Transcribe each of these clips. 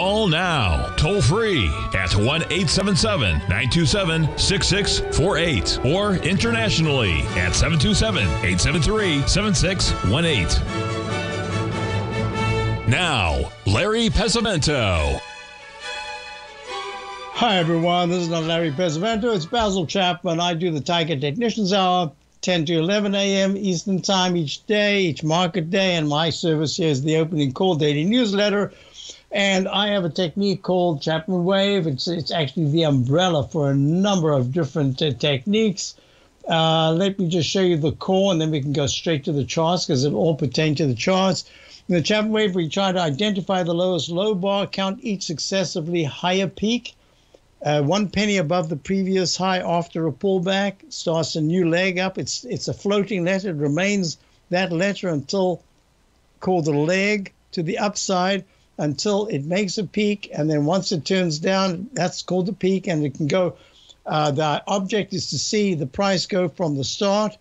Call now, toll free at 1 877 927 6648 or internationally at 727 873 7618. Now, Larry Pesavento. Hi, everyone. This is not Larry Pesavento. It's Basil Chapman. I do the Tiger Technicians Hour, 10 to 11 a.m. Eastern Time each day, each market day. And my service here is the opening call daily newsletter. And I have a technique called Chapman Wave. It's, it's actually the umbrella for a number of different uh, techniques. Uh, let me just show you the core, and then we can go straight to the charts because it all pertain to the charts. In the Chapman Wave, we try to identify the lowest low bar, count each successively higher peak. Uh, one penny above the previous high after a pullback starts a new leg up. It's it's a floating letter. It remains that letter until called a leg to the upside until it makes a peak, and then once it turns down, that's called the peak, and it can go. Uh, the object is to see the price go from the start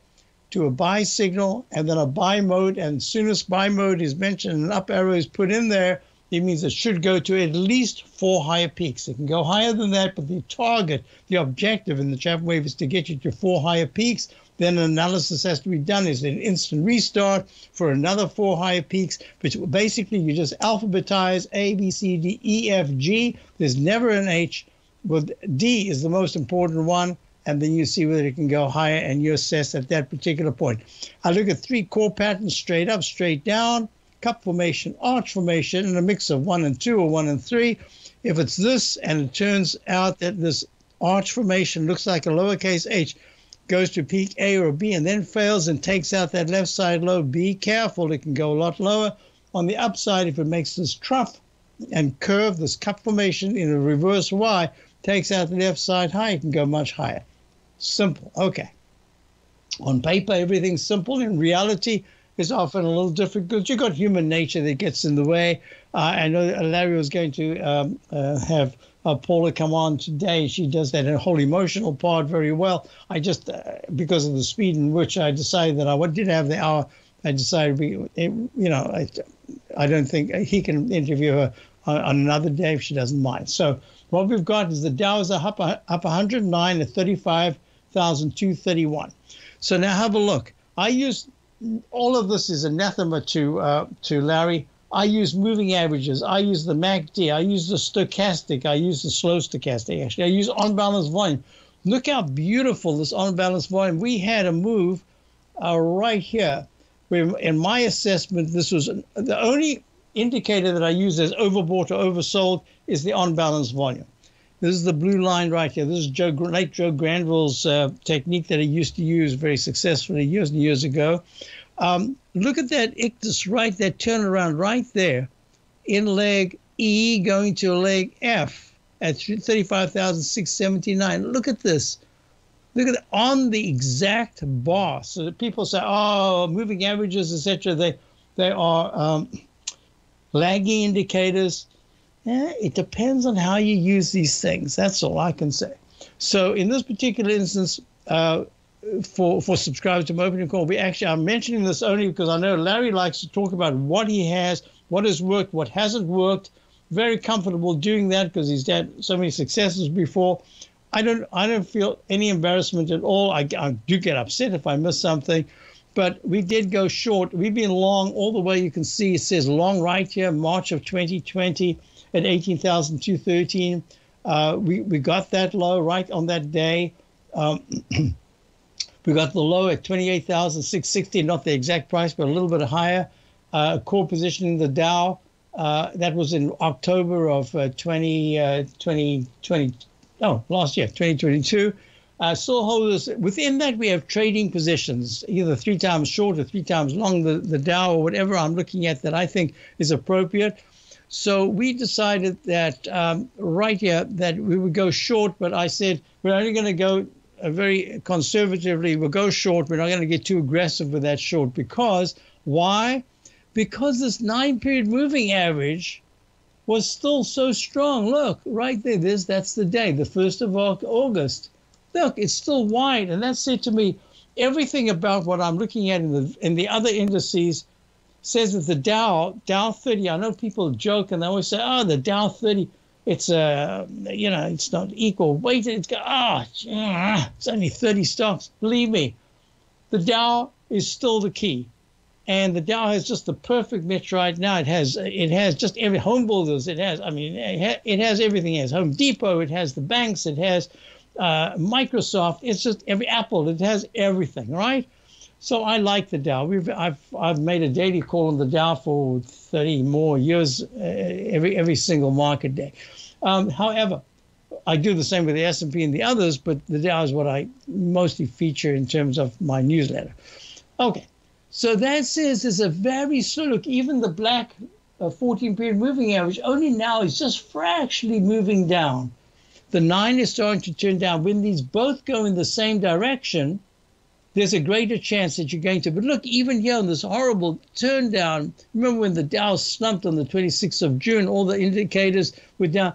to a buy signal, and then a buy mode. And as soon as buy mode is mentioned, an up arrow is put in there, it means it should go to at least four higher peaks. It can go higher than that, but the target, the objective in the Chapman wave is to get you to four higher peaks. Then an analysis has to be done. Is an instant restart for another four higher peaks? Which basically you just alphabetize A, B, C, D, E, F, G. There's never an H. But D is the most important one. And then you see whether it can go higher and you assess at that particular point. I look at three core patterns straight up, straight down, cup formation, arch formation, and a mix of one and two or one and three. If it's this and it turns out that this arch formation looks like a lowercase h, goes to peak A or B and then fails and takes out that left side low, be careful. It can go a lot lower. On the upside, if it makes this trough and curve, this cup formation in a reverse Y, takes out the left side high, it can go much higher. Simple. Okay. On paper, everything's simple. In reality, it's often a little difficult. you've got human nature that gets in the way. Uh, I know Larry was going to um, uh, have uh, Paula come on today. She does that whole emotional part very well. I just, uh, because of the speed in which I decided that I did have the hour, I decided, we, you know, I, I don't think he can interview her on, another day if she doesn't mind. So what we've got is the Dow is up, up 109 at 35,231. So now have a look. I use all of this is anathema to uh, to Larry. I use moving averages. I use the MACD. I use the stochastic. I use the slow stochastic. Actually, I use on balance volume. Look how beautiful this on balance volume. We had a move uh, right here. Where in my assessment, this was the only indicator that I use as overbought or oversold is the on balance volume. This is the blue line right here. This is Joe, late Joe Granville's uh, technique that he used to use very successfully years and years ago. Um, look at that ictus right, that turnaround right there in leg E going to leg F at 35,679. Look at this. Look at it on the exact bar. So people say, oh, moving averages, etc. They, they are um, lagging indicators. It depends on how you use these things. That's all I can say. So in this particular instance, uh, for for subscribers to opening call, we actually I'm mentioning this only because I know Larry likes to talk about what he has, what has worked, what hasn't worked. Very comfortable doing that because he's had so many successes before. I don't I don't feel any embarrassment at all. I, I do get upset if I miss something, but we did go short. We've been long all the way. You can see it says long right here, March of 2020 at 18,213. Uh, we we got that low right on that day. Um, We got the low at 28,660, not the exact price, but a little bit higher. Uh, core position in the Dow, uh, that was in October of uh, 20, uh, 2020, oh, last year, 2022. Uh, still holders within that we have trading positions, either three times short or three times long, the, the Dow or whatever I'm looking at that I think is appropriate. So we decided that um, right here that we would go short, but I said we're only going to go a very conservatively, we'll go short. We're not going to get too aggressive with that short because why? Because this nine period moving average was still so strong. Look, right there, this that's the day, the first of August. Look, it's still wide, and that said to me, everything about what I'm looking at in the in the other indices says that the Dow Dow 30. I know people joke and they always say, "Oh, the Dow 30." It's a, uh, you know, it's not equal weight. It's ah, oh, it's only 30 stocks. Believe me, the Dow is still the key, and the Dow has just the perfect mix right now. It has, it has just every home builders. It has, I mean, it has everything. It has Home Depot. It has the banks. It has uh, Microsoft. It's just every Apple. It has everything, right? So I like the Dow. We've I've I've made a daily call on the Dow for 30 more years, uh, every every single market day. Um, however, I do the same with the S&P and the others, but the Dow is what I mostly feature in terms of my newsletter. Okay, so that says there's a very slow look. Even the black uh, 14 period moving average only now is just fractionally moving down. The nine is starting to turn down. When these both go in the same direction, there's a greater chance that you're going to. But look, even here on this horrible turn down, remember when the Dow slumped on the 26th of June, all the indicators were down.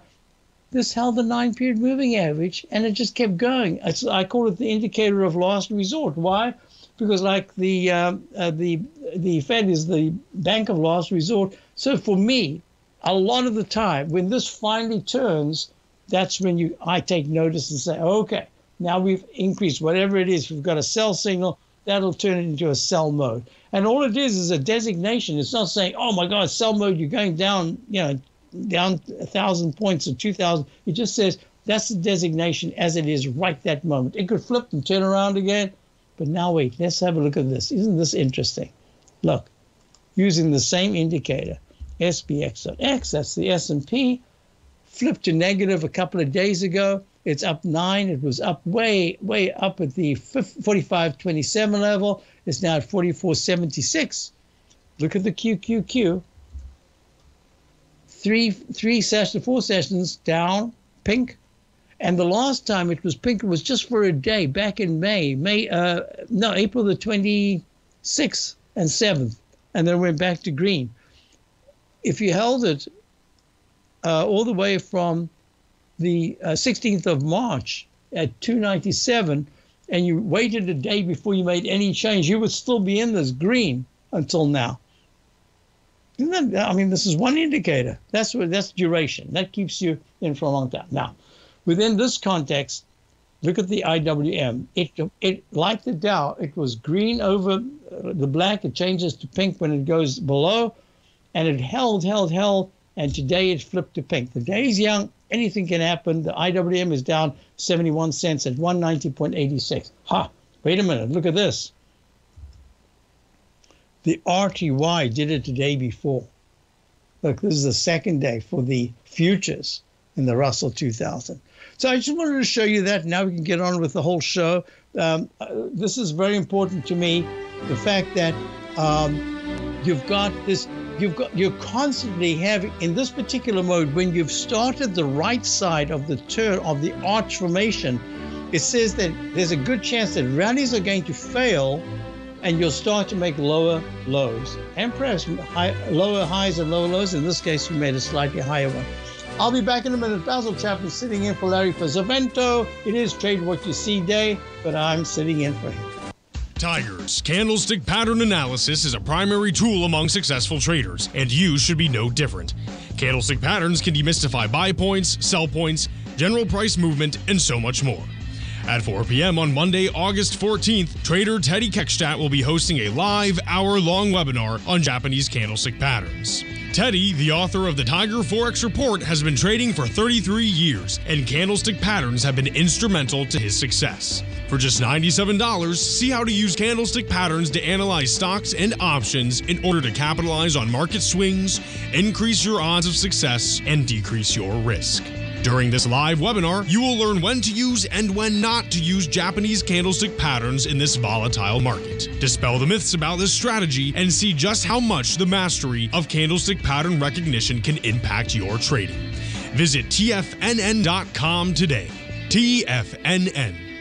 This held the nine period moving average and it just kept going. It's, I call it the indicator of last resort. Why? Because like the uh, uh, the the Fed is the bank of last resort. So for me, a lot of the time when this finally turns, that's when you I take notice and say, okay, now we've increased whatever it is. We've got a sell signal that'll turn it into a sell mode. And all it is is a designation. It's not saying, oh my God, sell mode, you're going down, you know, down a thousand points or two thousand. It just says that's the designation as it is right that moment. It could flip and turn around again. But now wait, let's have a look at this. Isn't this interesting? Look, using the same indicator, SPX.X, that's the S&P, flipped to negative a couple of days ago. It's up nine. It was up way, way up at the 45.27 level. It's now at 44.76. Look at the QQQ. Three, three sessions, four sessions down, pink. And the last time it was pink, it was just for a day back in May, May, uh, no, April the 26th and 7th. And then went back to green. If you held it uh, all the way from the uh, 16th of March at 297 and you waited a day before you made any change, you would still be in this green until now. That, I mean, this is one indicator. That's what that's duration. That keeps you in for a long time. Now, within this context, look at the IWM. It it like the Dow, it was green over uh, the black. It changes to pink when it goes below, and it held, held, held, and today it flipped to pink. The day is young anything can happen. The IWM is down 71 cents at 190.86. Ha, wait a minute, look at this. The RTY did it the day before. Look, this is the second day for the futures in the Russell 2000. So I just wanted to show you that. Now we can get on with the whole show. Um, uh, this is very important to me. The fact that um, you've got this you've got you're constantly having in this particular mode when you've started the right side of the turn of the arch formation it says that there's a good chance that rallies are going to fail and you'll start to make lower lows and perhaps high, lower highs and lower lows in this case we made a slightly higher one I'll be back in a minute. Basil Chapman sitting in for Larry Pesavento. It is Trade What You See Day, but I'm sitting in for him. Tigers, candlestick pattern analysis is a primary tool among successful traders, and you should be no different. Candlestick patterns can demystify buy points, sell points, general price movement, and so much more. At 4 p.m. on Monday, August 14th, trader Teddy Keckstadt will be hosting a live hour long webinar on Japanese candlestick patterns. Teddy, the author of the Tiger Forex Report, has been trading for 33 years, and candlestick patterns have been instrumental to his success. For just $97, see how to use candlestick patterns to analyze stocks and options in order to capitalize on market swings, increase your odds of success, and decrease your risk. During this live webinar, you will learn when to use and when not to use Japanese candlestick patterns in this volatile market. Dispel the myths about this strategy and see just how much the mastery of candlestick pattern recognition can impact your trading. Visit TFNN.com today. TFNN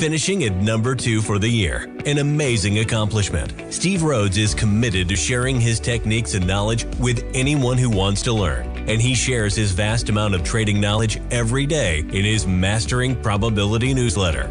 finishing at number two for the year. An amazing accomplishment. Steve Rhodes is committed to sharing his techniques and knowledge with anyone who wants to learn and he shares his vast amount of trading knowledge every day in his Mastering Probability newsletter.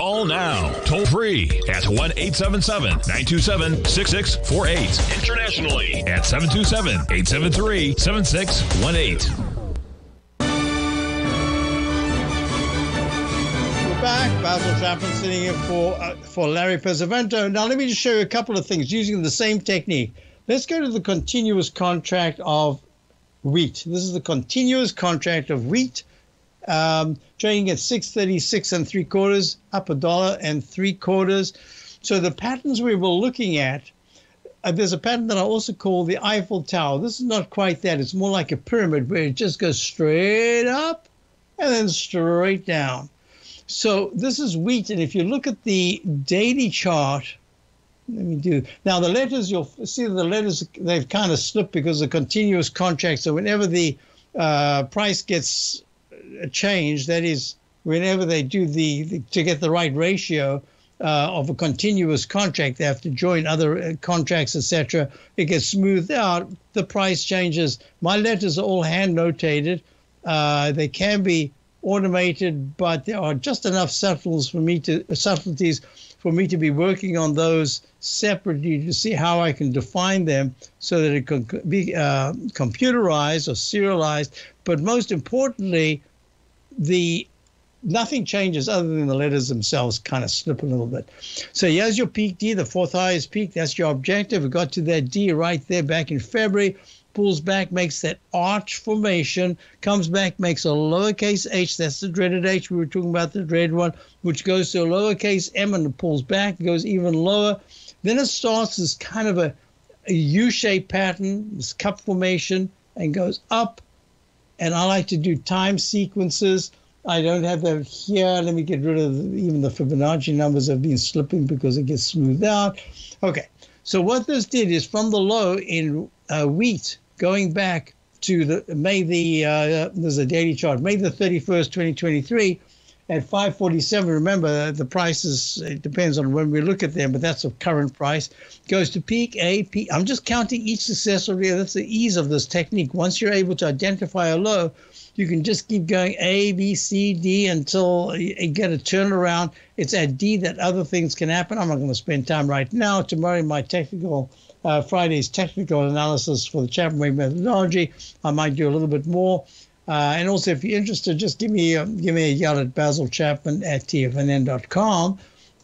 Call now, toll free at 1 877 927 6648. Internationally at 727 873 7618. We're back. Basil Chapman sitting in for, uh, for Larry Pesavento. Now, let me just show you a couple of things using the same technique. Let's go to the continuous contract of wheat. This is the continuous contract of wheat um, trading at 636 and three quarters, up a dollar and three quarters. So the patterns we were looking at, uh, there's a pattern that I also call the Eiffel Tower. This is not quite that. It's more like a pyramid where it just goes straight up and then straight down. So this is wheat. And if you look at the daily chart, let me do now the letters you'll see the letters they've kind of slipped because of continuous contracts so whenever the uh, price gets change. That is, whenever they do the, the to get the right ratio uh, of a continuous contract, they have to join other uh, contracts, etc. It gets smoothed out. The price changes. My letters are all hand notated. Uh, they can be automated, but there are just enough subtleties for me to subtleties for me to be working on those separately to see how I can define them so that it can be uh, computerized or serialized. But most importantly, the nothing changes other than the letters themselves kind of slip a little bit. So here's your peak D, the fourth highest peak. That's your objective. We got to that D right there back in February. Pulls back, makes that arch formation, comes back, makes a lowercase h. That's the dreaded h. We were talking about the dreaded one, which goes to a lowercase m and it pulls back, goes even lower. Then it starts this kind of a, a U-shaped pattern, this cup formation, and goes up and I like to do time sequences. I don't have that here. Let me get rid of the, even the Fibonacci numbers have been slipping because it gets smoothed out. Okay, so what this did is from the low in uh, wheat going back to the May the uh, there's a daily chart May the 31st 2023 at 547 remember the prices it depends on when we look at them but that's the current price. Goes to peak a peak i'm just counting each successful area that's the ease of this technique. Once you're able to identify a low you can just keep going a b c d until you get a turnaround. It's at d that other things can happen. I'm not going to spend time right now. Tomorrow my technical uh, friday's technical analysis for the chapman wave methodology. I might do a little bit more uh, and also, if you're interested, just give me a, give me a yell at Basil Chapman at tfnn.com.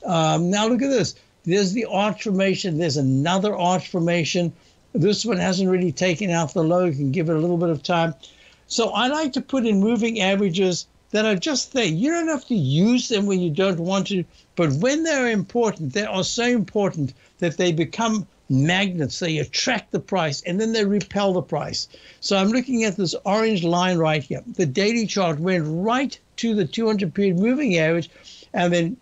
Um, now look at this. There's the arch formation. There's another arch formation. This one hasn't really taken out the low. You can give it a little bit of time. So I like to put in moving averages that are just there. You don't have to use them when you don't want to, but when they're important, they are so important that they become magnets. They attract the price and then they repel the price. So I'm looking at this orange line right here. The daily chart went right to the 200 period moving average and then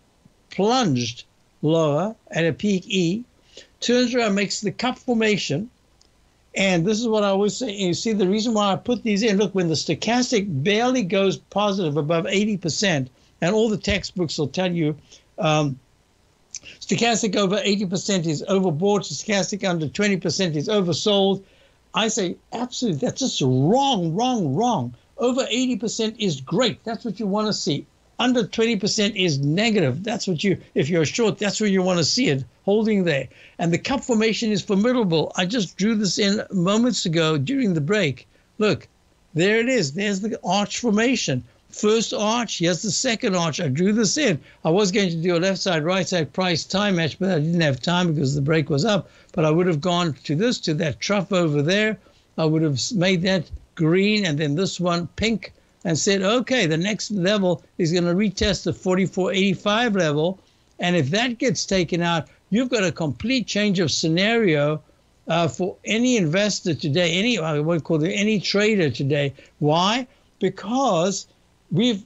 plunged lower at a peak E, turns around, makes the cup formation. And this is what I always say. You see, the reason why I put these in look, when the stochastic barely goes positive above 80%, and all the textbooks will tell you um, stochastic over 80% is overbought, stochastic under 20% is oversold. I say, absolutely, that's just wrong, wrong, wrong. Over 80% is great. That's what you want to see under 20% is negative. That's what you, if you're short, that's where you want to see it holding there. And the cup formation is formidable. I just drew this in moments ago during the break. Look, there it is. There's the arch formation. First arch, here's the second arch. I drew this in. I was going to do a left side, right side price time match, but I didn't have time because the break was up. But I would have gone to this, to that trough over there. I would have made that green and then this one pink and said, okay, the next level is going to retest the 4485 level. And if that gets taken out, you've got a complete change of scenario uh, for any investor today, any I would call it any trader today. Why? Because we've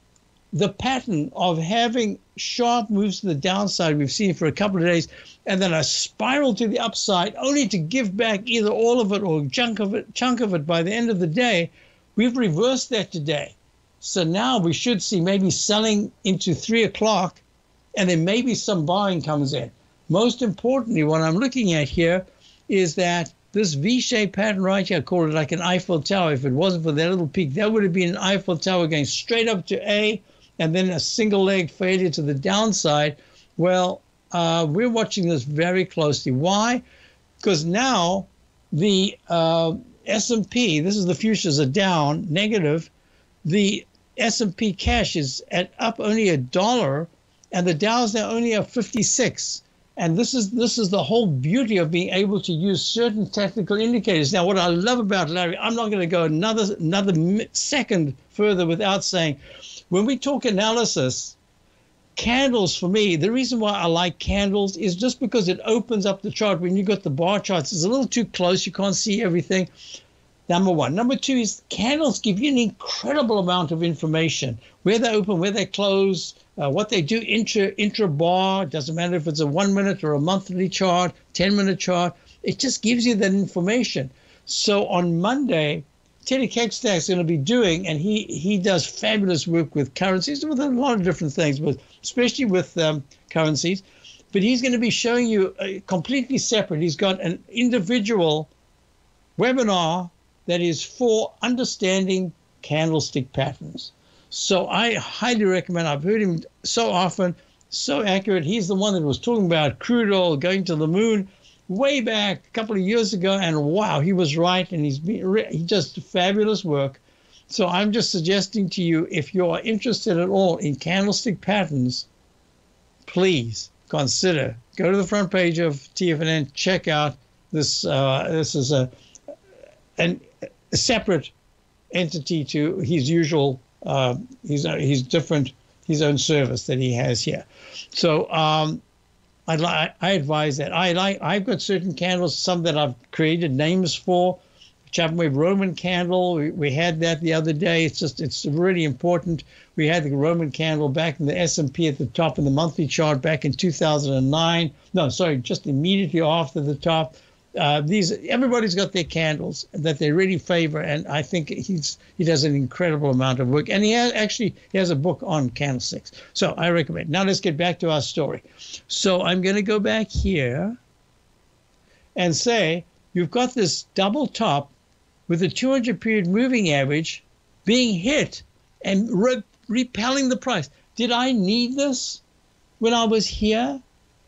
the pattern of having sharp moves to the downside we've seen for a couple of days, and then a spiral to the upside, only to give back either all of it or chunk of it, chunk of it by the end of the day. We've reversed that today. So now we should see maybe selling into three o'clock and then maybe some buying comes in. Most importantly, what I'm looking at here is that this V-shaped pattern right here, I call it like an Eiffel Tower. If it wasn't for that little peak, that would have been an Eiffel Tower going straight up to A and then a single leg failure to the downside. Well, uh, we're watching this very closely. Why? Because now the uh, S&P, this is the futures are down, negative. The S&P cash is at up only a dollar, and the Dow's now only at 56. And this is this is the whole beauty of being able to use certain technical indicators. Now, what I love about Larry, I'm not going to go another another second further without saying, when we talk analysis, candles for me, the reason why I like candles is just because it opens up the chart. When you got the bar charts, it's a little too close, you can't see everything. Number one. Number two is candles give you an incredible amount of information where they open, where they close, uh, what they do intra intra bar. Doesn't matter if it's a one minute or a monthly chart, ten minute chart. It just gives you that information. So on Monday, Teddy Keckstack is going to be doing, and he he does fabulous work with currencies, with a lot of different things, but especially with um, currencies. But he's going to be showing you uh, completely separate. He's got an individual webinar that is for understanding candlestick patterns. So I highly recommend. I've heard him so often, so accurate. He's the one that was talking about crude oil going to the moon way back a couple of years ago, and wow, he was right, and he's been, he just fabulous work. So I'm just suggesting to you, if you are interested at all in candlestick patterns, please consider go to the front page of TFNN, check out this. Uh, this is a an a separate entity to his usual uh, his his different his own service that he has here. So um, I I advise that I like I've got certain candles, some that I've created names for. Chapman Wave Roman candle, we, we had that the other day. It's just it's really important. We had the Roman candle back in the S&P at the top in the monthly chart back in 2009. No, sorry, just immediately after the top uh, these everybody's got their candles that they really favor, and I think he's he does an incredible amount of work, and he has, actually he has a book on candlesticks. So I recommend. Now let's get back to our story. So I'm going to go back here and say you've got this double top with the 200 period moving average being hit and re- repelling the price. Did I need this when I was here?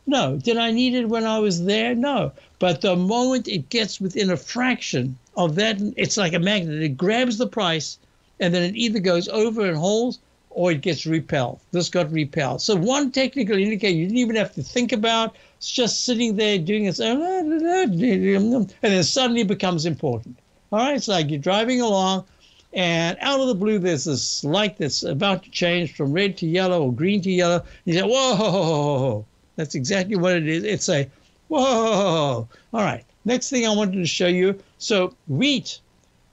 No. Did I need it when I was there? No. But the moment it gets within a fraction of that, it's like a magnet. It grabs the price and then it either goes over and holds or it gets repelled. This got repelled. So one technical indicator you didn't even have to think about. It's just sitting there doing its own, and then suddenly becomes important. All right, it's like you're driving along. And out of the blue, there's this light that's about to change from red to yellow or green to yellow. You say, whoa, that's exactly what it is. It's a whoa. All right. Next thing I wanted to show you. So wheat.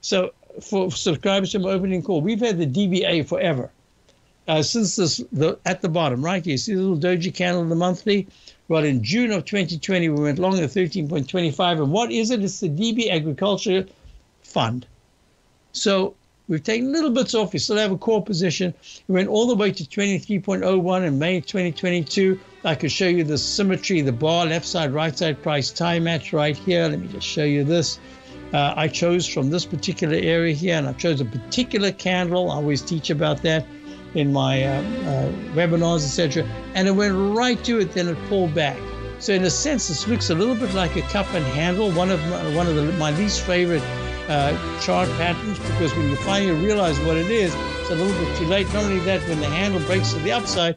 So for subscribers to my opening call, we've had the DBA forever. Uh, since this the at the bottom, right? You see the little doji candle in the monthly? Well, in June of 2020, we went long at 13.25. And what is it? It's the DB Agriculture Fund. So we've taken little bits off. We still have a core position. We went all the way to 23.01 in May 2022. I could show you the symmetry, the bar, left side, right side price tie match right here. Let me just show you this. Uh, I chose from this particular area here, and I chose a particular candle. I always teach about that in my uh, uh, webinars, etc. And it went right to it, then it pulled back. So in a sense, this looks a little bit like a cup and handle. One of my, one of the, my least favorite uh, chart patterns because when you finally realize what it is, it's a little bit too late. Not only that, when the handle breaks to the upside,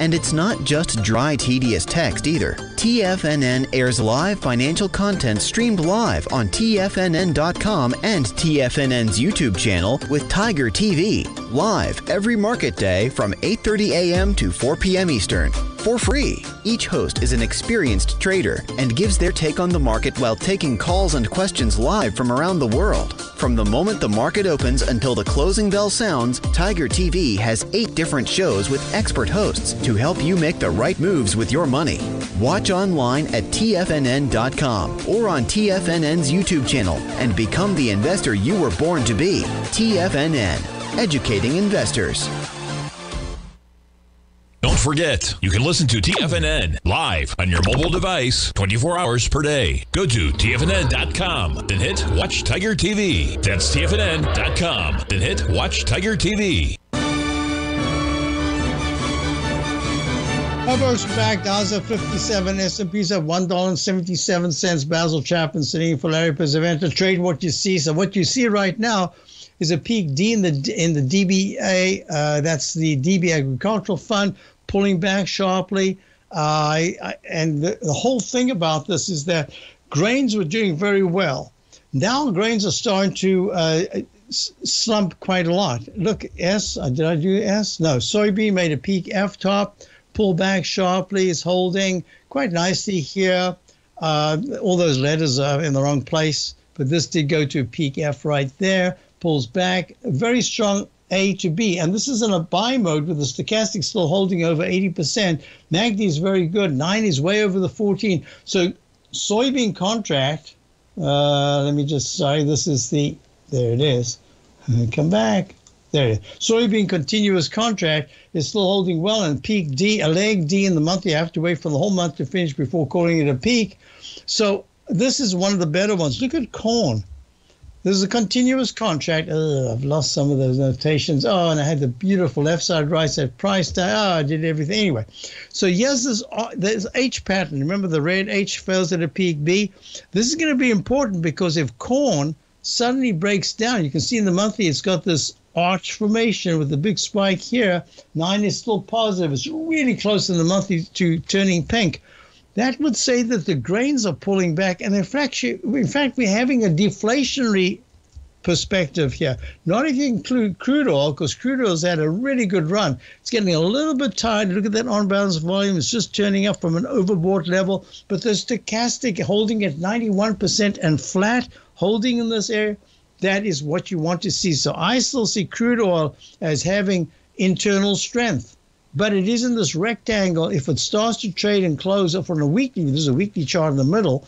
And it's not just dry, tedious text either. TFNN airs live financial content streamed live on TFNN.com and TFNN's YouTube channel with Tiger TV, live every market day from 8:30 a.m. to 4 p.m. Eastern for free. Each host is an experienced trader and gives their take on the market while taking calls and questions live from around the world. From the moment the market opens until the closing bell sounds, Tiger TV has eight different shows with expert hosts to help you make the right moves with your money. Watch online at TFNN.com or on TFNN's YouTube channel and become the investor you were born to be. TFNN, educating investors. Don't forget, you can listen to TFNN live on your mobile device 24 hours per day. Go to TFNN.com, then hit Watch Tiger TV. That's TFNN.com, then hit Watch Tiger TV. Folks back. Dow's at 57. S&P's at $1.77. Basil Chapman sitting for Larry Pesavento. Trade what you see. So what you see right now is a peak D in the in the DBA. Uh, that's the DB Agricultural Fund pulling back sharply. Uh, I, and the, the whole thing about this is that grains were doing very well. Now grains are starting to uh, slump quite a lot. Look, S. Uh, did I do S? No. Soybean made a peak F top, pull back sharply. It's holding quite nicely here. Uh, all those letters are in the wrong place, but this did go to a peak F right there pulls back, very strong A to B. And this is in a buy mode with the stochastic still holding over 80%. MACD is very good. 9 is way over the 14. So soybean contract, uh, let me just, sorry, this is the, there it is. Come back. There. Soybean continuous contract is still holding well and peak D, a leg D in the month. You have to wait for the whole month to finish before calling it a peak. So this is one of the better ones. Look at corn. There's a continuous contract. I've lost some of those notations. Oh, and I had the beautiful left side, right side price. Oh, I did everything. Anyway, so yes, there's, uh, there's H pattern. Remember the red H fails at a peak B? This is going to be important because if corn suddenly breaks down, you can see in the monthly it's got this arch formation with the big spike here. Nine is still positive. It's really close in the monthly to turning pink that would say that the grains are pulling back. And in fact, in fact, we're having a deflationary perspective here. Not if you include crude oil, because crude oil's had a really good run. It's getting a little bit tired. Look at that on balance volume. It's just turning up from an overbought level. But the stochastic holding at 91% and flat, holding in this area, that is what you want to see. So I still see crude oil as having internal strength but it is in this rectangle. If it starts to trade and close up on a weekly, there's a weekly chart in the middle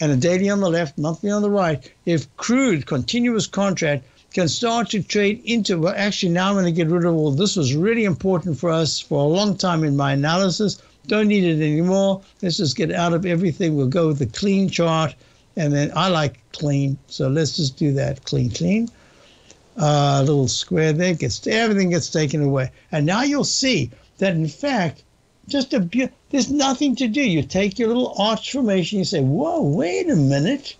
and a daily on the left, monthly on the right. If crude continuous contract can start to trade into, well, actually, now I'm going to get rid of all this was really important for us for a long time in my analysis. Don't need it anymore. Let's just get out of everything. We'll go with the clean chart. And then I like clean. So let's just do that clean, clean uh, little square there gets everything gets taken away, and now you'll see that in fact, just a there's nothing to do. You take your little arch formation, you say, "Whoa, wait a minute."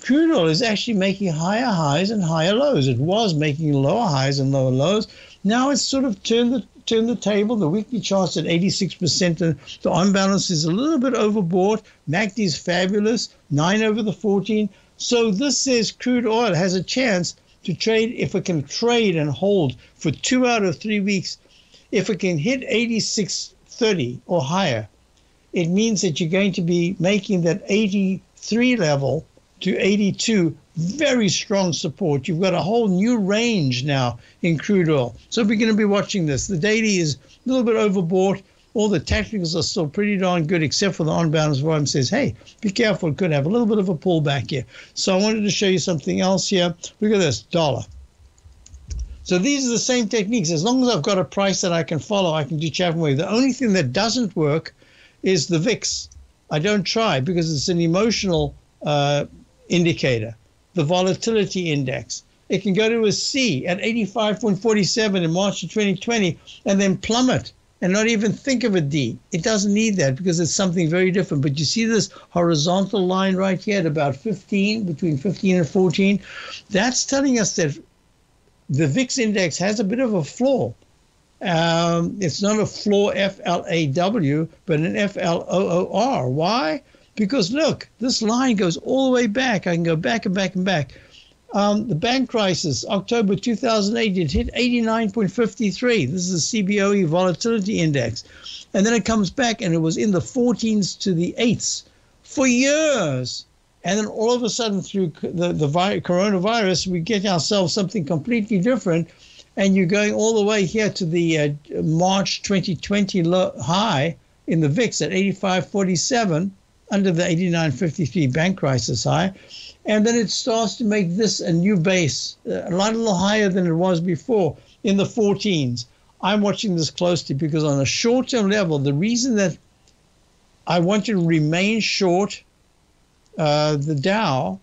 Crude oil is actually making higher highs and higher lows. It was making lower highs and lower lows. Now it's sort of turned the turned the table. The weekly chart's at 86%, and the on balance is a little bit overbought. MACD is fabulous, nine over the 14. So this says crude oil has a chance to trade if it can trade and hold for two out of three weeks. If it can hit 86.30 or higher, it means that you're going to be making that 83 level to 82 very strong support. You've got a whole new range now in crude oil. So we're going to be watching this. The daily is a little bit overbought all the technicals are still pretty darn good, except for the on balance volume says, hey, be careful, it could have a little bit of a pullback here. So I wanted to show you something else here. Look at this dollar. So these are the same techniques. As long as I've got a price that I can follow, I can do Chapman wave. The only thing that doesn't work is the VIX. I don't try because it's an emotional uh, indicator, the volatility index. It can go to a C at 85.47 in March of 2020 and then plummet and not even think of a D. It doesn't need that because it's something very different. But you see this horizontal line right here at about 15, between 15 and 14? That's telling us that the VIX index has a bit of a flaw. Um, it's not a floor F L A W, but an F L O O R. Why? Because look, this line goes all the way back. I can go back and back and back. Um, the bank crisis, October 2008, it hit 89.53. This is the CBOE volatility index. And then it comes back and it was in the 14s to the 8s for years. And then all of a sudden, through the, the vi- coronavirus, we get ourselves something completely different. And you're going all the way here to the uh, March 2020 low, high in the VIX at 85.47 under the 89.53 bank crisis high and then it starts to make this a new base, uh, a lot a little higher than it was before in the 14s. I'm watching this closely because on a short-term level, the reason that I want you to remain short uh, the Dow,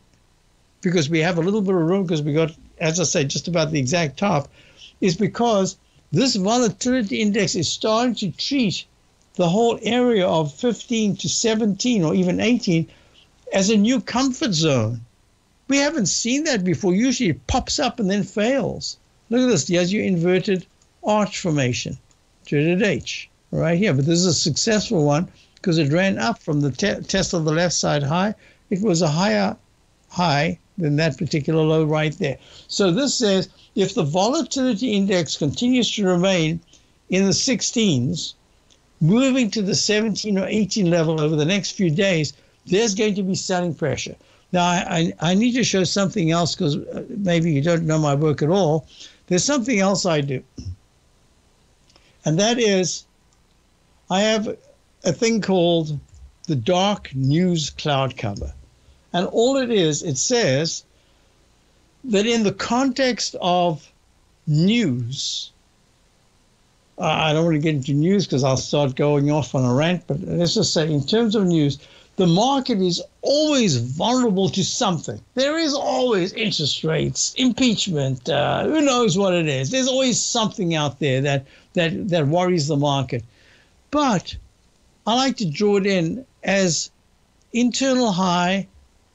because we have a little bit of room because we got, as I say, just about the exact top, is because this volatility index is starting to treat the whole area of 15 to 17 or even 18 as a new comfort zone. We haven't seen that before. Usually it pops up and then fails. Look at this. Here's your inverted arch formation, dreaded H, right here. But this is a successful one because it ran up from the te test of the left side high. It was a higher high than that particular low right there. So this says if the volatility index continues to remain in the 16s, moving to the 17 or 18 level over the next few days, there's going to be selling pressure. Now, I, I, I need to show something else because uh, maybe you don't know my work at all. There's something else I do. And that is, I have a thing called the Dark News Cloud Cover. And all it is, it says that in the context of news, uh, I don't want to get into news because I'll start going off on a rant, but let's just say, in terms of news, the market is always vulnerable to something. There is always interest rates, impeachment, uh, who knows what it is. There's always something out there that, that, that worries the market. But I like to draw it in as internal high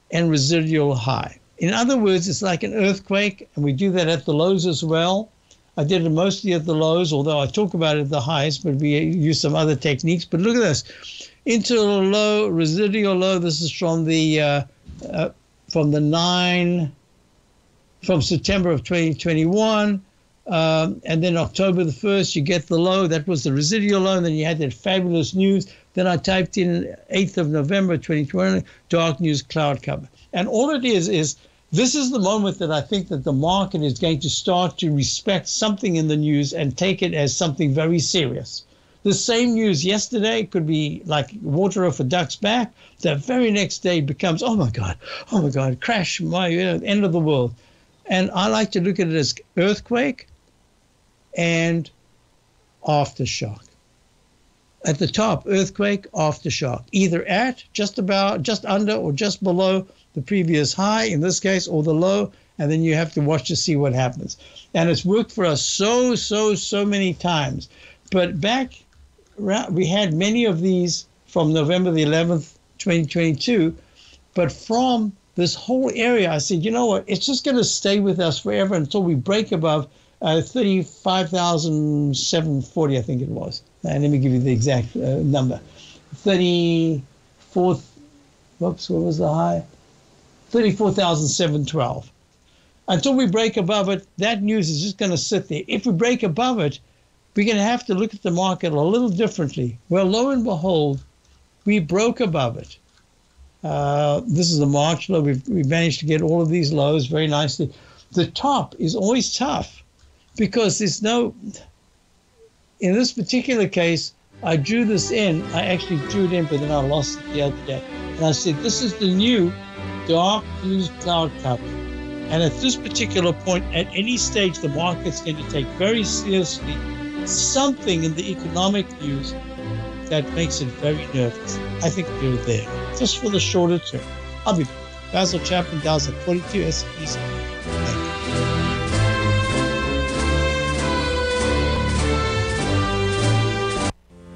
and residual high. In other words, it's like an earthquake, and we do that at the lows as well. I did it mostly at the lows, although I talk about it at the highs, but we use some other techniques. But look at this Into a low, residual low. This is from the uh, uh, from the nine from September of 2021. Um, and then October the 1st, you get the low. That was the residual low. And then you had that fabulous news. Then I typed in 8th of November 2020, dark news cloud cover. And all it is, is this is the moment that I think that the market is going to start to respect something in the news and take it as something very serious. The same news yesterday could be like water off a duck's back. The very next day becomes, oh my God, oh my God, crash, my you know, end of the world. And I like to look at it as earthquake and aftershock. At the top, earthquake, aftershock, either at, just about, just under, or just below the previous high in this case, or the low, and then you have to watch to see what happens. And it's worked for us so, so, so many times. But back we had many of these from November the 11th, 2022. But from this whole area, I said, you know what? It's just going to stay with us forever until we break above uh, 35,740, I think it was. And let me give you the exact uh, number 34, whoops, what was the high? 34,712. Until we break above it, that news is just going to sit there. If we break above it, we're going to have to look at the market a little differently. Well, lo and behold, we broke above it. Uh, this is the March low. We've, we managed to get all of these lows very nicely. The top is always tough because there's no, in this particular case, I drew this in. I actually drew it in, but then I lost it the other day. And I said, this is the new dark news cloud cover. And at this particular point, at any stage, the market's going to take very seriously something in the economic news that makes it very nervous. I think we're there, just for the shorter term. I'll be back. Basil Chapman, Dallas at 42 SEC.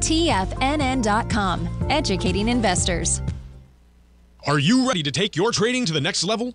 TFNN.com, educating investors. Are you ready to take your trading to the next level?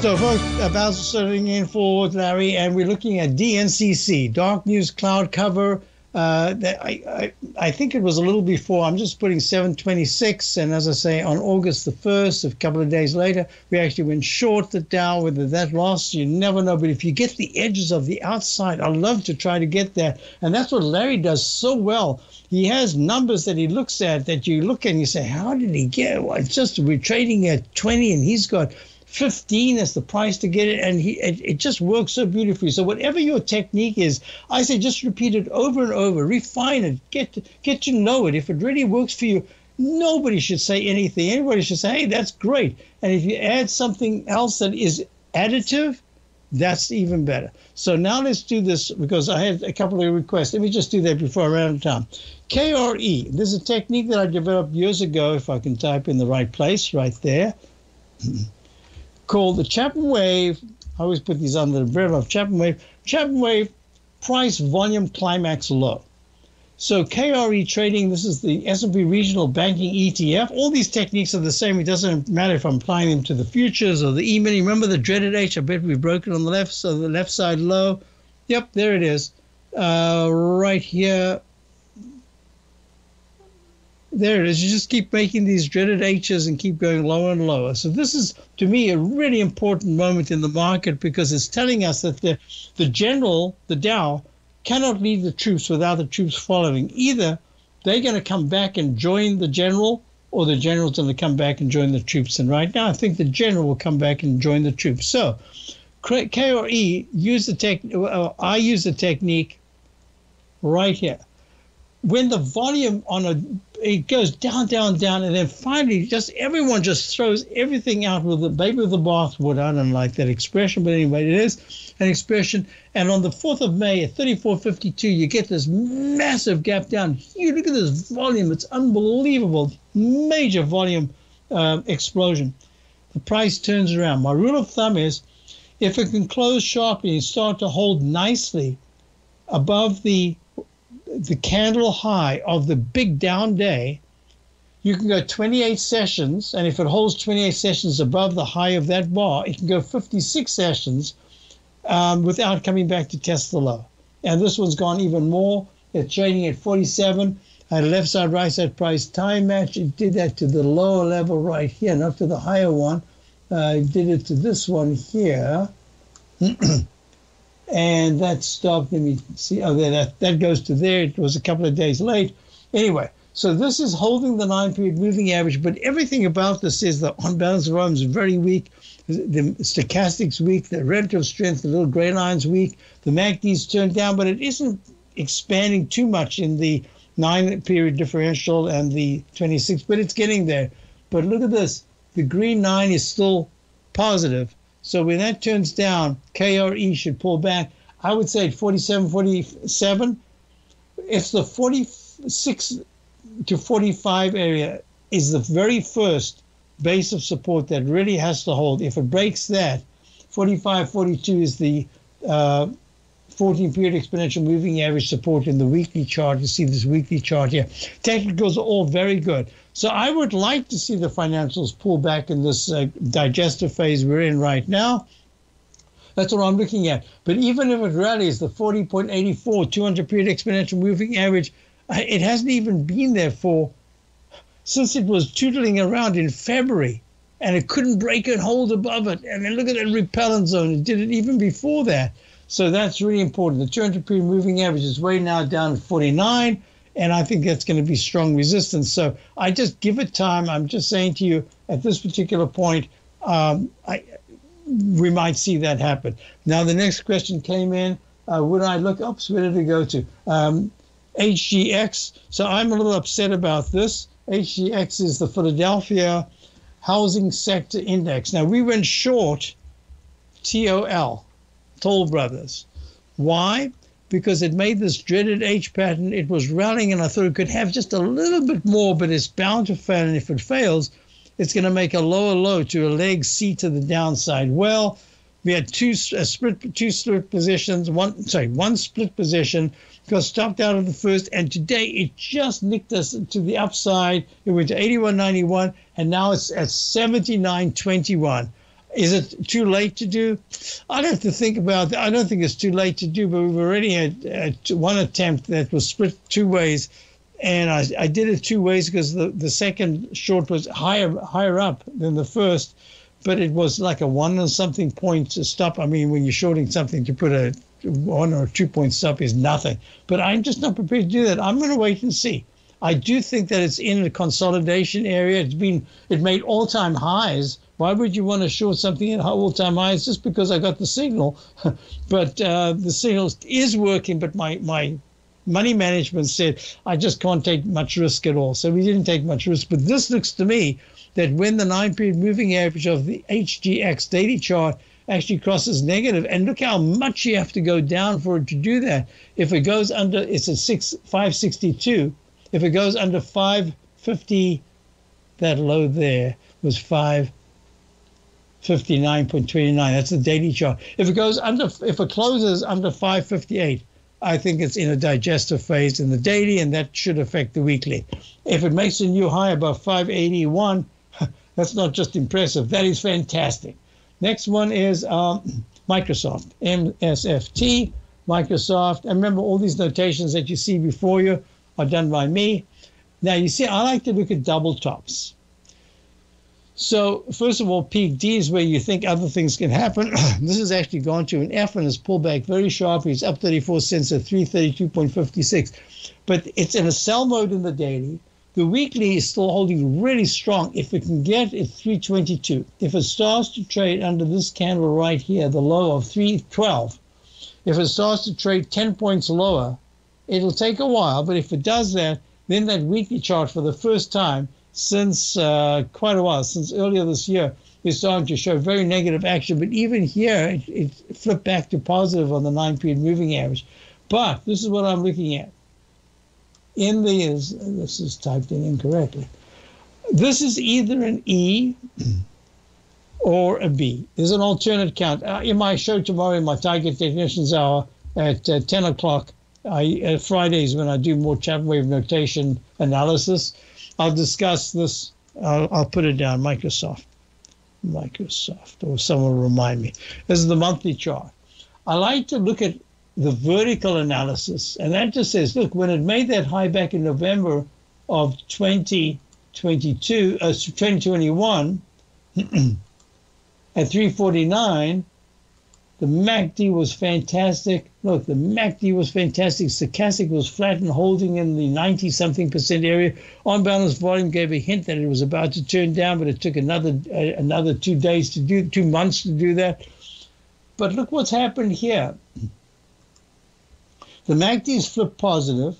So, folks, about starting in for Larry, and we're looking at DNCC, Dark News Cloud Cover. Uh, I, I, I think it was a little before. I'm just putting 726, and as I say, on August the 1st, a couple of days later, we actually went short the Dow. Whether that lost, you never know. But if you get the edges of the outside, I love to try to get that, and that's what Larry does so well. He has numbers that he looks at that you look at and you say, how did he get? Well, it's just we're trading at 20, and he's got 15 is the price to get it and he it, it, just works so beautifully. So whatever your technique is i say just repeat it over and over refine it get to, get to know it. If it really works for you nobody should say anything. Anybody should say hey that's great. And if you add something else that is additive that's even better. So now let's do this because i had a couple of requests. Let me just do that before i run out of time. KRE this is a technique that i developed years ago if i can type in the right place right there called the Chapman Wave. I always put these under the umbrella of Chapman Wave. Chapman Wave price volume climax low. So KRE trading, this is the S&P regional banking ETF. All these techniques are the same. It doesn't matter if I'm applying them to the futures or the E-mini. Remember the dreaded H? I bet we've broken on the left, so the left side low. Yep, there it is. Uh, right here, there it is. You just keep making these dreaded H's and keep going lower and lower. So this is, to me, a really important moment in the market because it's telling us that the the general, the Dow, cannot lead the troops without the troops following. Either they're going to come back and join the general, or the general's going to come back and join the troops. And right now, I think the general will come back and join the troops. So, KRE use the tech. Uh, I use the technique right here when the volume on a it goes down, down, down, and then finally, just everyone just throws everything out with the baby with the bathwater. I don't like that expression, but anyway, it is an expression. And on the 4th of May at 34.52, you get this massive gap down. You look at this volume; it's unbelievable, major volume uh, explosion. The price turns around. My rule of thumb is, if it can close sharply and start to hold nicely above the the candle high of the big down day, you can go 28 sessions, and if it holds 28 sessions above the high of that bar, it can go 56 sessions um, without coming back to test the low. And this one's gone even more. It's trading at 47. At left side, right side price time match. It did that to the lower level right here, not to the higher one. Uh, it did it to this one here. and that stopped. Let me see. Oh, that that goes to there. It was a couple of days late. Anyway, so this is holding the nine-period moving average, but everything about this is the on-balance volume is very weak. The stochastics weak. The relative strength, the little gray line's weak. The MACD's turned down, but it isn't expanding too much in the nine-period differential and the 26, but it's getting there. But look at this. The green nine is still positive so when that turns down, KRE should pull back. I would say 47, 47. It's the 46 to 45 area is the very first base of support that really has to hold. If it breaks that, 45, 42 is the uh, 14 period exponential moving average support in the weekly chart. You see this weekly chart here. Technicals are all very good. So I would like to see the financials pull back in this uh, digestive phase we're in right now. That's what I'm looking at. But even if it rallies, the 40.84 200 period exponential moving average, uh, it hasn't even been there for since it was tootling around in February and it couldn't break and hold above it. And then look at that repellent zone. It did it even before that. So that's really important. The 200 period moving average is way now down to 49, and I think that's going to be strong resistance. So I just give it time. I'm just saying to you at this particular point, um, I, we might see that happen. Now, the next question came in. Uh, would I look? Oops, where did it go to? Um, HGX. So I'm a little upset about this. HGX is the Philadelphia Housing Sector Index. Now, we went short TOL Toll Brothers. Why? Because it made this dreaded H pattern. It was rallying, and I thought it could have just a little bit more, but it's bound to fail. And if it fails, it's going to make a lower low to a leg C to the downside. Well, we had two split two split positions, one sorry, one split position got stopped out of the first, and today it just nicked us to the upside. It went to 81.91, and now it's at 79.21. Is it too late to do? I'd have to think about that. I don't think it's too late to do, but we've already had uh, one attempt that was split two ways, and I, I did it two ways because the, the second short was higher higher up than the first, but it was like a one or something point to stop. I mean, when you're shorting something, to put a one or two point stop is nothing. But I'm just not prepared to do that. I'm going to wait and see. I do think that it's in the consolidation area. It's been it made all time highs why would you want to short something at all time highs just because I got the signal? but uh, the signal is working, but my, my money management said I just can't take much risk at all. So we didn't take much risk. But this looks to me that when the nine period moving average of the HGX daily chart actually crosses negative, and look how much you have to go down for it to do that. If it goes under, it's a six five sixty two. If it goes under five fifty, that low there was 559.29. That's the daily chart. If it goes under, if it closes under 558, I think it's in a digestive phase in the daily, and that should affect the weekly. If it makes a new high above 581, that's not just impressive. That is fantastic. Next one is um, Microsoft, MSFT, Microsoft. And remember, all these notations that you see before you are done by me. Now, you see, I like to look at double tops. So, first of all, peak D is where you think other things can happen. this has actually gone to an F and has pulled back very sharply. It's up 34 cents at 332.56. But it's in a sell mode in the daily. The weekly is still holding really strong. If it can get at 322, if it starts to trade under this candle right here, the low of 312, if it starts to trade 10 points lower, it'll take a while. But if it does that, then that weekly chart for the first time since uh, quite a while, since earlier this year, is starting to show very negative action. But even here, it, it flipped back to positive on the nine period moving average. But this is what I'm looking at. In the is this is typed in incorrectly. This is either an E or a B. There's an alternate count. Uh, in my show tomorrow, in my Tiger Technicians Hour at uh, 10 o'clock, I, uh, Fridays when I do more Chapman Wave notation analysis, I'll discuss this. I'll, I'll put it down. Microsoft. Microsoft, or someone will remind me. This is the monthly chart. I like to look at the vertical analysis, and that just says, look, when it made that high back in November of 2022, uh, 2021 at 349, the MACD was fantastic. Look, the MACD was fantastic. Stochastic was flat and holding in the 90 something percent area. On balance volume gave a hint that it was about to turn down, but it took another uh, another two days to do, two months to do that. But look what's happened here. The MACD is flipped positive.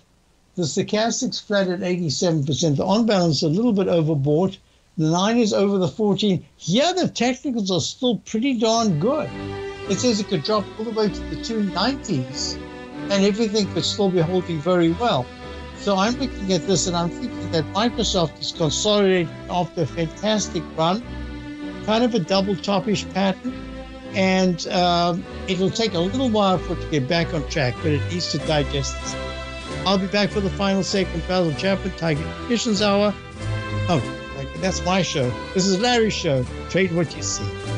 The stochastic's flat at 87%. The on balance a little bit overbought. The 9 is over the 14. Here the technicals are still pretty darn good. It says it could drop all the way to the 290s and everything could still be holding very well. So I'm looking at this and I'm thinking that Microsoft is consolidating after a fantastic run, kind of a double topish pattern. And um, it'll take a little while for it to get back on track, but it needs to digest this. I'll be back for the final segment, Basil Chapman, Tiger Technicians Hour. Oh, that's my show. This is Larry's show. Trade what you see.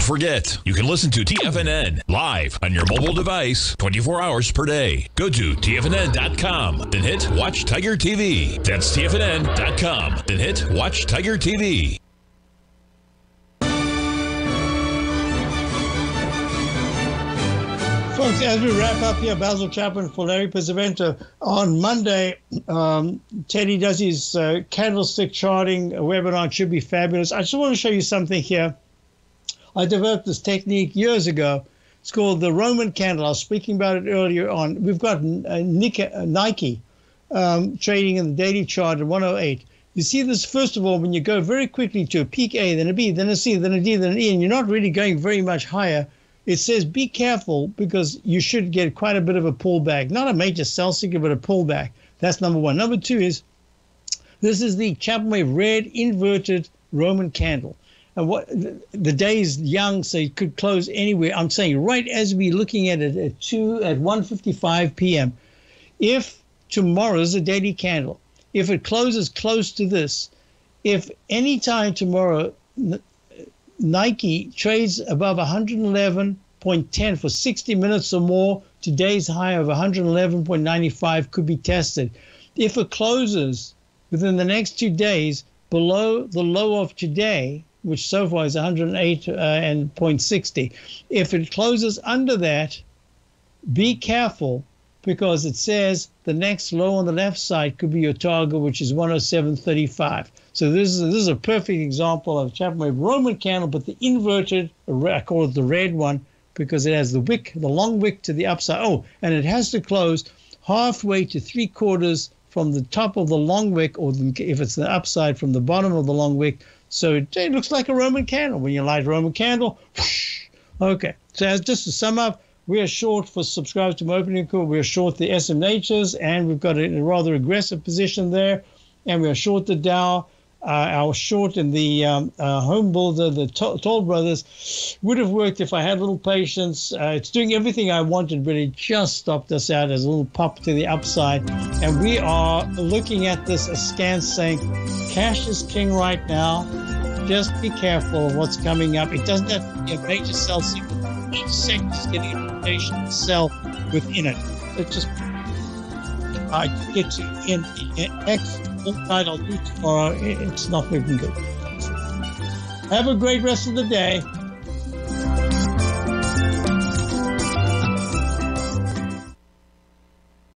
Don't forget, you can listen to TFNN live on your mobile device 24 hours per day. Go to TFNN.com, then hit Watch Tiger TV. That's TFNN.com, then hit Watch Tiger TV. Folks, as we wrap up here, Basil Chapman for Larry Pesavento. On Monday, um, Teddy does his uh, candlestick charting webinar. It should be fabulous. I just want to show you something here. I developed this technique years ago. It's called the Roman candle. I was speaking about it earlier on. We've got Nike um, trading in the daily chart at 108. You see this, first of all, when you go very quickly to a peak A, then a B, then a C, then a D, then an E, and you're not really going very much higher it says be careful because you should get quite a bit of a pullback. Not a major sell signal, but a pullback. That's number one. Number two is this is the Chapman Wave red inverted Roman candle. And what the day is young, so it could close anywhere. I'm saying right as we're looking at it at two at 1:55 p.m. If tomorrow is a daily candle, if it closes close to this, if any time tomorrow Nike trades above 111.10 for 60 minutes or more. Today's high of 111.95 could be tested. If it closes within the next two days below the low of today, which so far is 108 uh, and 0.60, if it closes under that, be careful because it says the next low on the left side could be your target, which is 107.35. So this is this is a perfect example of Chapman Roman candle, but the inverted, I call it the red one because it has the wick, the long wick to the upside. Oh, and it has to close halfway to three quarters from the top of the long wick, or the, if it's the upside from the bottom of the long wick. So it, looks like a Roman candle. When you light a Roman candle, whoosh. okay. So as just to sum up, we are short for subscribers to my opening call. We are short the SMHs, and we've got a rather aggressive position there. And we are short the Dow. Uh, our short in the um, uh, home builder, the Toll Brothers, would have worked if I had a little patience. Uh, it's doing everything I wanted, but it just stopped us out as a little pop to the upside. And we are looking at this askance saying cash is king right now. Just be careful of what's coming up. It doesn't have to be a major sell signal. Each sector is getting a to sell within it. It just I to in, in X night I'll do tomorrow. It's not looking good. Have a great rest of the day.